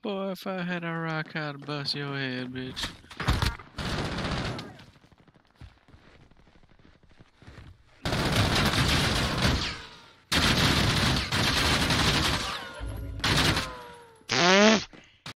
Boy, if I had a rock, I'd bust your head, bitch.